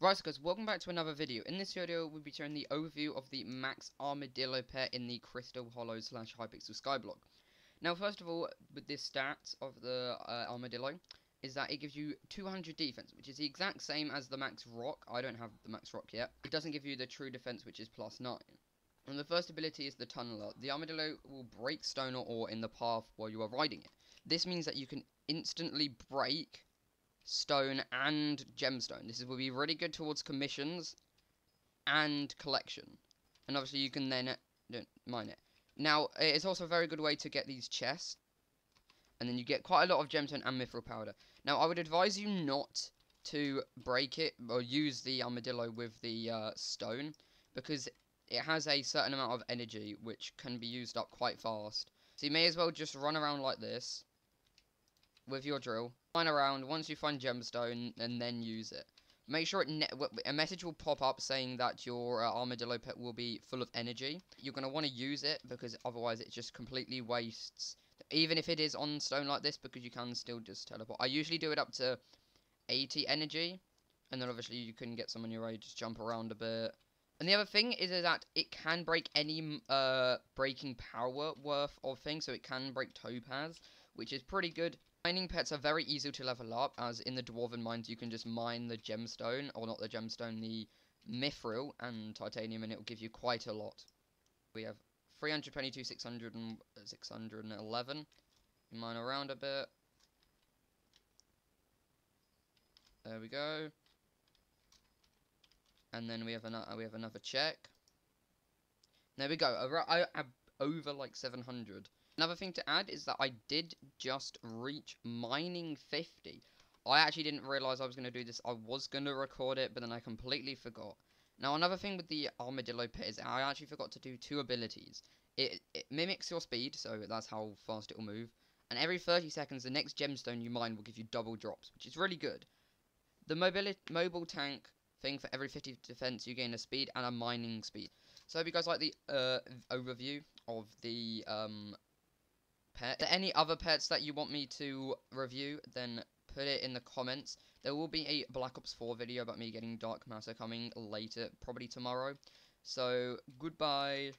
Right, so guys, welcome back to another video. In this video, we'll be showing the overview of the Max Armadillo pair in the Crystal Hollow slash Hypixel Skyblock. Now, first of all, with the stats of the uh, Armadillo, is that it gives you 200 defense, which is the exact same as the Max Rock. I don't have the Max Rock yet. It doesn't give you the true defense, which is plus 9. And the first ability is the Tunneler. The Armadillo will break stone or ore in the path while you are riding it. This means that you can instantly break stone and gemstone. This will be really good towards commissions and collection. And obviously you can then uh, mine it. Now, it's also a very good way to get these chests. And then you get quite a lot of gemstone and mithril powder. Now, I would advise you not to break it or use the armadillo with the uh, stone. Because it has a certain amount of energy which can be used up quite fast. So you may as well just run around like this with your drill around once you find gemstone and then use it. Make sure it a message will pop up saying that your uh, armadillo pet will be full of energy. You're going to want to use it because otherwise it just completely wastes. Even if it is on stone like this because you can still just teleport. I usually do it up to 80 energy. And then obviously you can get some on your way, just jump around a bit. And the other thing is, is that it can break any uh, breaking power worth of things. So it can break topaz, which is pretty good Mining pets are very easy to level up, as in the Dwarven mines you can just mine the gemstone, or not the gemstone, the mithril and titanium, and it will give you quite a lot. We have 322, 600, and uh, 611. We mine around a bit. There we go. And then we have another we have another check. There we go. Over like 700. Another thing to add is that I did just reach mining 50. I actually didn't realise I was going to do this. I was going to record it, but then I completely forgot. Now, another thing with the Armadillo Pit is I actually forgot to do two abilities. It, it mimics your speed, so that's how fast it will move. And every 30 seconds, the next gemstone you mine will give you double drops, which is really good. The mobile tank thing for every 50 defense, you gain a speed and a mining speed. So I hope you guys like the uh, overview of the um, pet. any other pets that you want me to review, then put it in the comments. There will be a Black Ops 4 video about me getting Dark Matter coming later, probably tomorrow. So, goodbye.